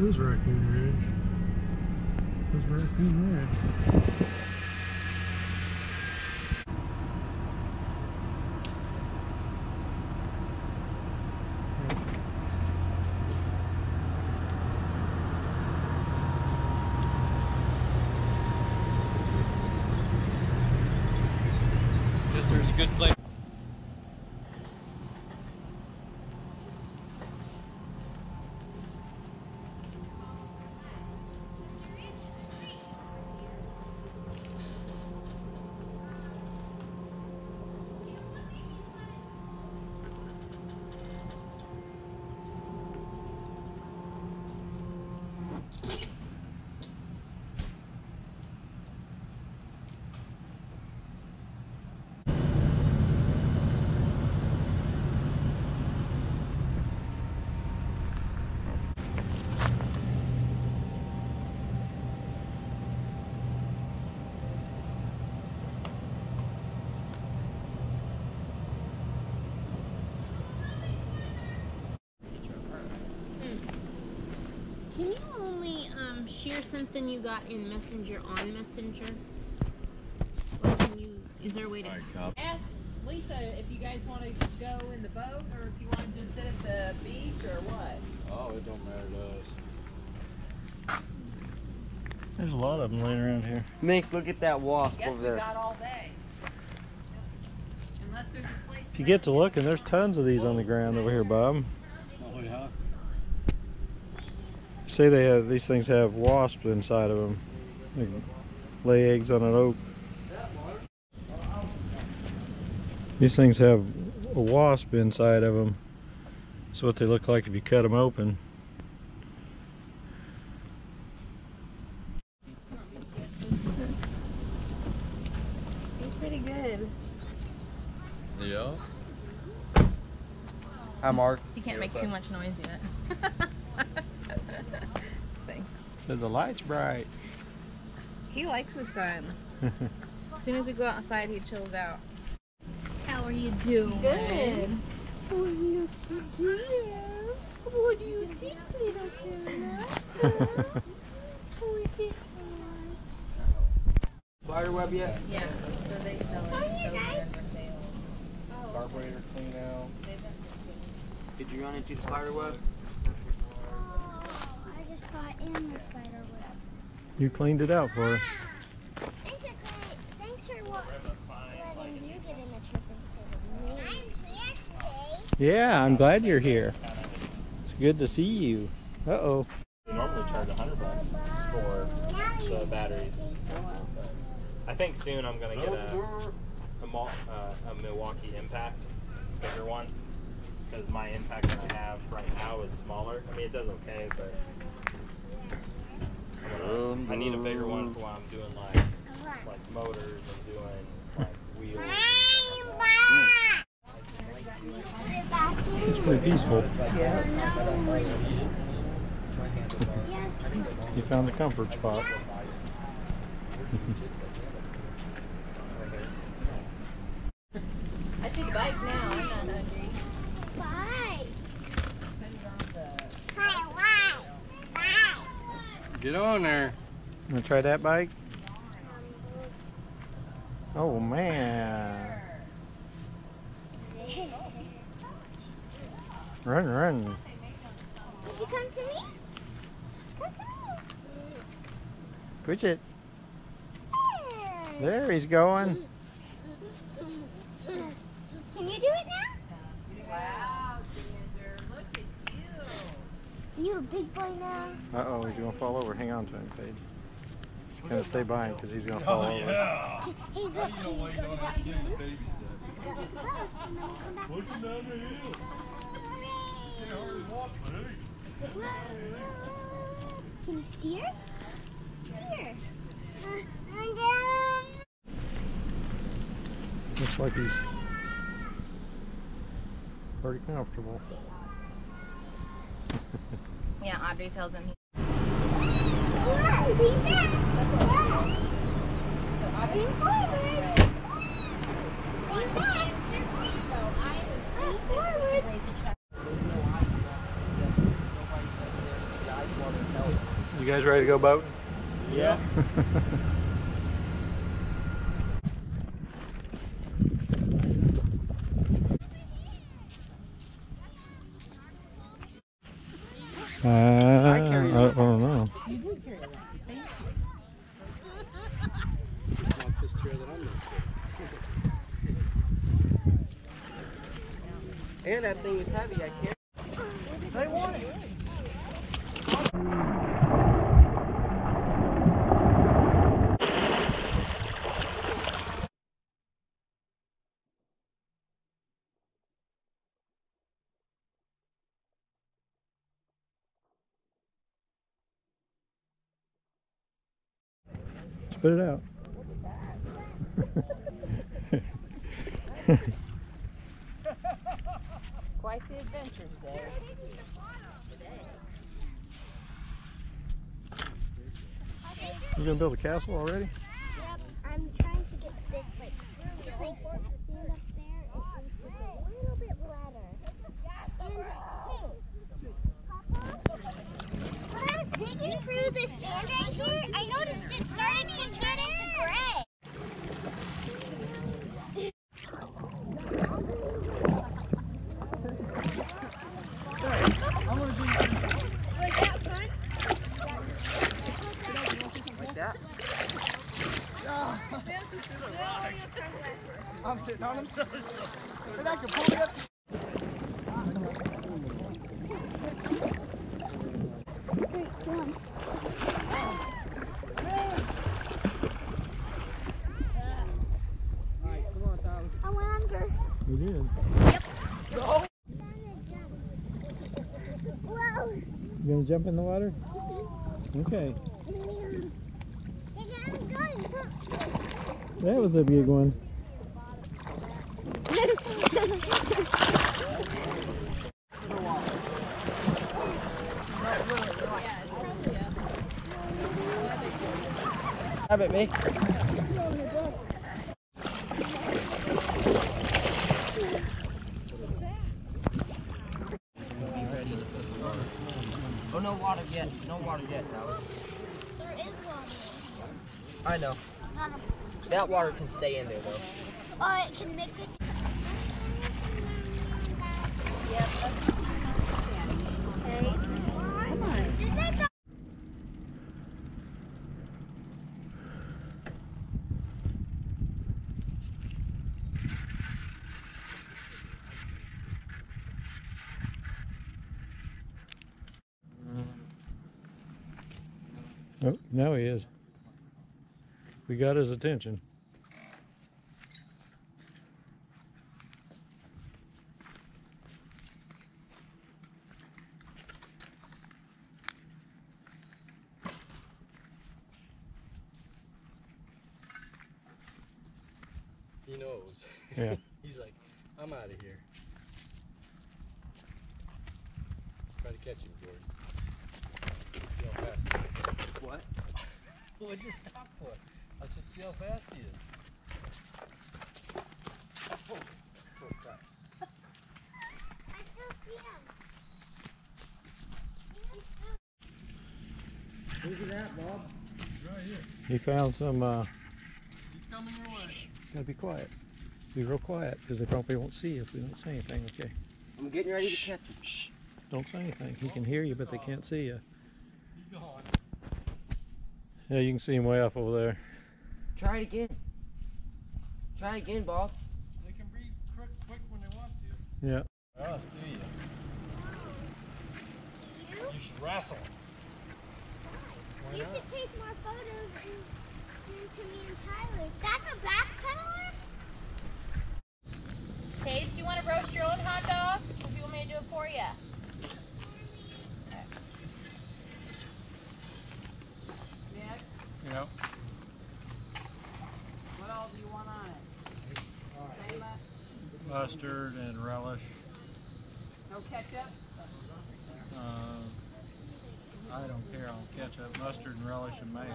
is Raccoon Ridge. This is Raccoon Ridge. Just there's a good place. Can you only um, share something you got in Messenger on Messenger? Or can you? Is there a way to? Ask Lisa if you guys want to go in the boat or if you want to just sit at the beach or what. Oh, it don't matter to us. There's a lot of them laying around here. Mink, look at that wasp Guess over we there. got all day. Unless there's a place. If you get to looking, there's tons of these on the ground over here, Bob. Oh, yeah. Say they have these things have wasps inside of them. They lay eggs on an oak. These things have a wasp inside of them. That's what they look like if you cut them open. He's pretty good. Yeah. Hi, Mark. You can't make too much noise yet. Thanks. The light's bright. He likes the sun. As soon as we go outside, he chills out. How are you doing? Good. What are you doing? What do you think, little fella? Who's it Spider web yet? Yeah, so they sell it. It's over there for. Carburetor clean out. Did you run into the spider web? I just got in the spider web. You cleaned it out for us. Thanks for, clean- thanks for what, letting you get in the trip instead of me. I'm here today. Yeah, I'm glad you're here. It's good to see you. Uh oh. They normally charge hundred bucks for the batteries. I think soon I'm gonna get a a, Mil- uh, a Milwaukee Impact, bigger one, because my Impact that I have right now is smaller. I mean, it does okay, but I'm gonna- Um, I need a bigger one for when I'm doing like like motors and doing like wheels. and stuff like that. It's pretty peaceful. Yeah. You found the comfort spot. I see the bike now. I'm not hungry. Bye. Depends on the. Hi, why? Bye. Get on there. Wanna try that bike? Oh man. Run, run. Would you come to me? Come to me. Push it. There. There he's going. Can you do it now? Wow, you. You a big boy now? Uh oh, he's gonna fall over. Hang on to him, Paige. He's gonna stay by him because he's gonna fall over. Hey, look, can you go to that post? Let's go to the post and then we'll come back. Whoa, whoa. Can you steer? Steer. Uh, and then- Looks like he's pretty comfortable. Yeah, Audrey tells him. Whoa. Whoa. He, Lean back. Press guys ready to go boating? Yeah. Uh, I, carry I don't know. It's not this chair that And that thing is heavy. I can't. They want it. Spit it out. Quite the adventures there. You gonna build a castle already? Yep, I'm trying to get this like it's like that sand up there. It needs to go a little bit flatter. And hey, Papa, when I was digging through this sand right here, I noticed it started to turn into gray. Was that fun? Like that. I'm sitting on him. And I can pull it up. I went under. We did. Whoa. You gonna jump in the water? Okay. That was a big one. Have it, me. Oh, no water yet. No water yet, Tyler. There is one. I know. A- That water can stay in there, though. Oh, it can mix it. Oh, now he is. We got his attention. He knows. Yeah. He's like, I'm out of here. Try to catch him, Jordan. See how fast he is. What? What'd you stop for? I said, see how fast he is. Oh, oh crap. I still see him. Look at that, Bob. He's Right here. He found some, uh, He's coming your way. gotta be quiet. Be real quiet, because they probably won't see you if we don't say anything, okay? I'm getting ready to catch him. Shh. Don't say anything. He can hear you, but they can't see you. He's gone. Yeah, you can see him way off over there. Try it again. Try it again, Bob. They can breathe quick, quick when they want to. Yeah. Us, do you? You should wrestle. You should take more photos and send to me and Tyler. That's a backpedaler? Paige, do you want to roast your own hot dog? Or do you want me to do it for you? You know? What all do you want on it? Same, uh, Mustard and relish. No ketchup? Uh, I don't care on ketchup, mustard and relish and mayo.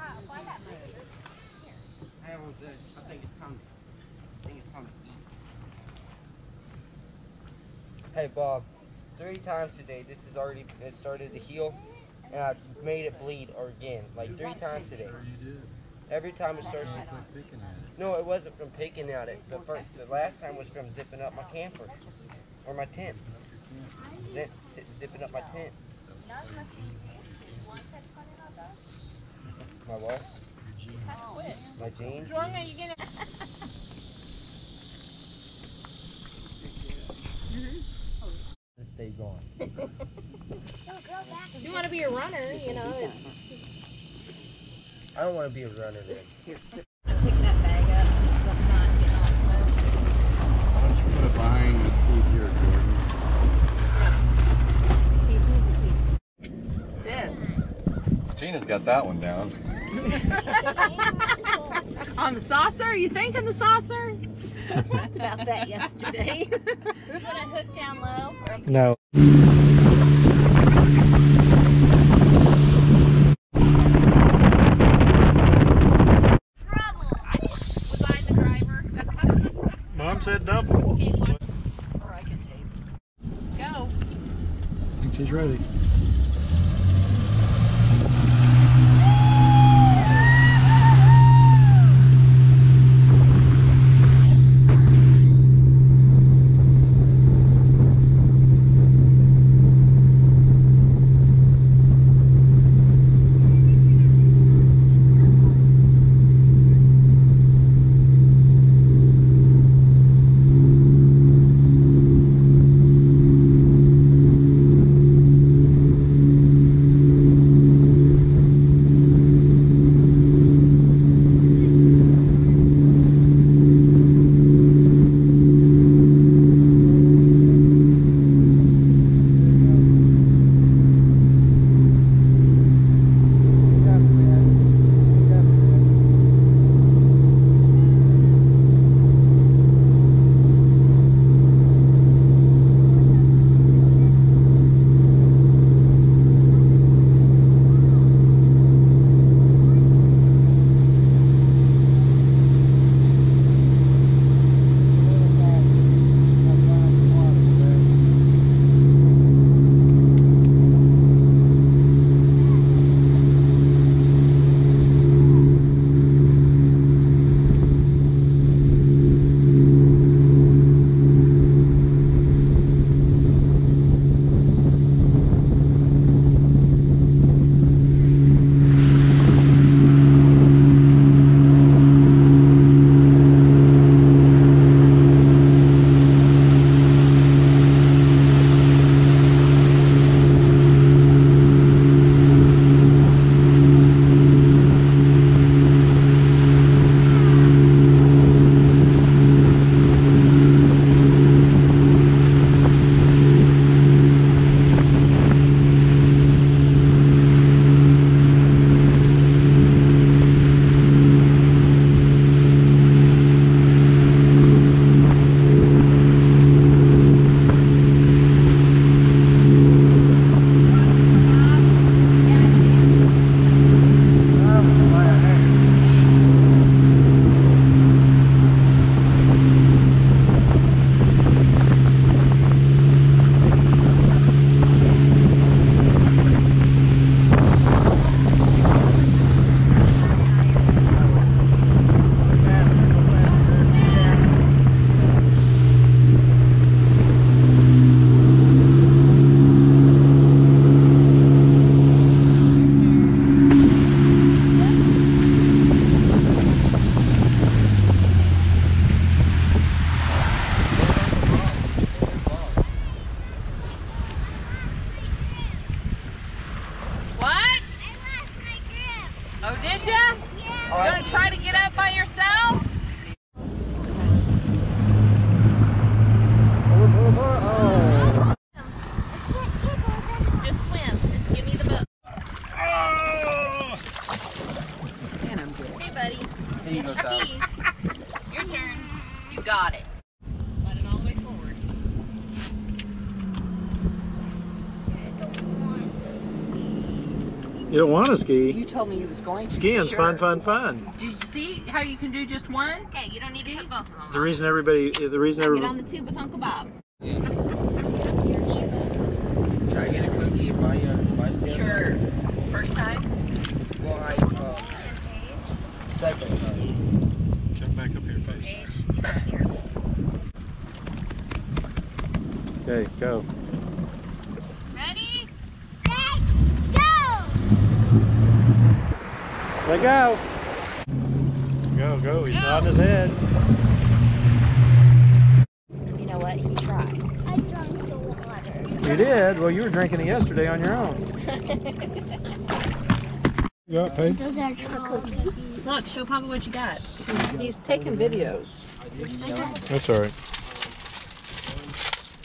I was there. I think it's time. I think it's time to eat. Hey, Bob. Three times today, this has already it started to heal. And I made it bleed again, like three times today. Every time it starts to. No, it wasn't from picking at it. The first, the last time was from zipping up my camper or my tent. Zip, zip, zipping up my tent. My what? My jeans. Just stay going. If you want to be a runner, you know, it's. I don't want to be a runner then. Pick that bag up. so it's not getting all smushed. Why don't you put it behind the seat here, Jordan? Gina's got that one down. On the saucer? You thinking the saucer? We talked about that yesterday. you want to hook down low? Or No. Trouble? Was I the driver? Mom said dump or I can tape. Go. I think she's ready. Oh, did ya? Yeah. You gonna try to get up by yourself? I can't kick over. Just swim. Just give me the boat. Hey, buddy. Here you go, Sal. Skis. Your turn. You got it. Slide it all the way forward. You don't want to ski. You told me you was going to. Skiing's Sure. fun, fun, fun. Did you see how you can do just one? Okay, you don't need to put both of them. The reason everybody, the reason Now get everybody, on the tube with Uncle Bob. Try to get a cookie and buy, uh, buy Sure. First time? Well, I, uh, second time. Jump back up here first. Okay, go. Ready, set, go! Let go. Go, go. He's nodding his head. You know what? He tried. I drank the water. You did? Well, you were drinking it yesterday on your own. You got Paige? Those are cookies. Look, show Papa what you got. He's taking videos. That's all right.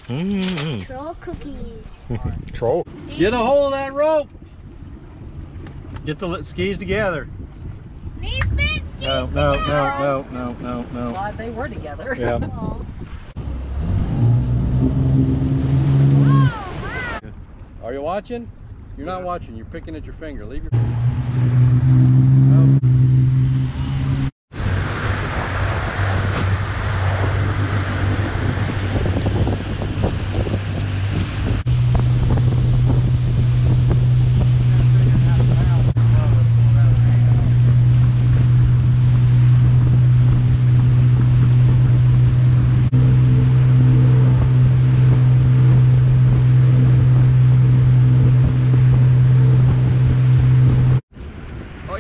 Mm-hmm. Troll cookies. Troll. Get a hold of that rope. Get the skis together. Me spin skis. No, no, no, no, no, no, no. Well, they were together. Yeah. Are you watching? You're not watching. You're picking at your finger. Leave your.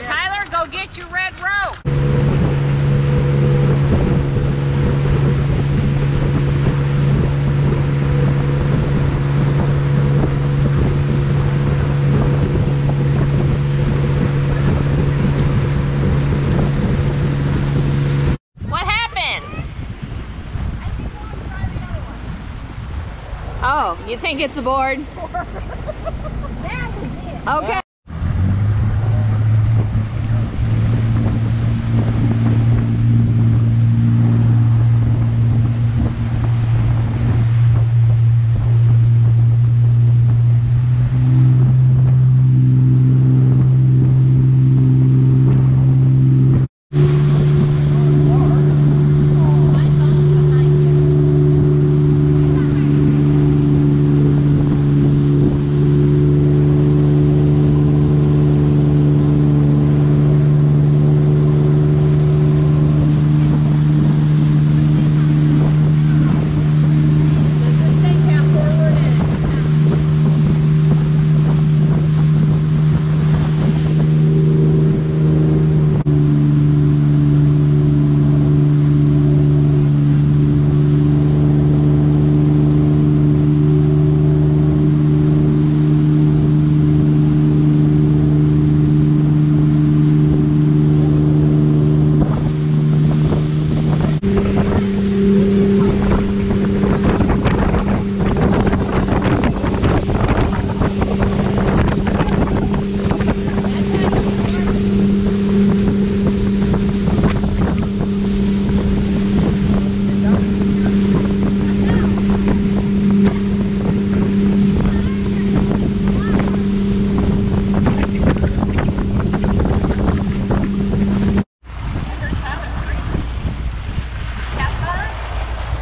Tyler, go get your red rope. What happened? Oh, you think it's the board? Okay.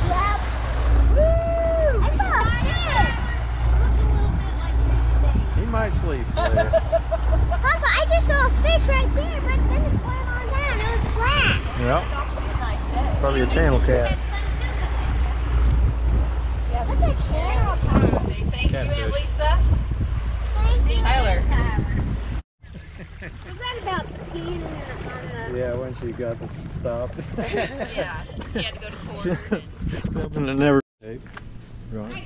Yep. Woo! I saw a fish. Looked a little bit like He might sleep later. Papa, I just saw a fish right there, but then it swam on down. It was black. Yeah. Probably a channel cat. What's a channel cat? Say thank you, Catfish. Aunt Lisa. Thank you, Tyler. Was that about peeing in the Yeah, when she got to stop. Yeah, he had to go to court. and it never. Tape. Right.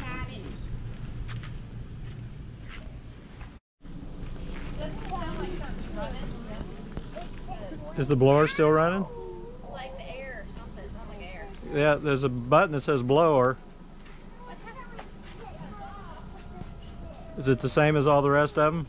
Is the blower still running? Like the air or something. It's not like air. Yeah, there's a button that says blower. Is it the same as all the rest of them?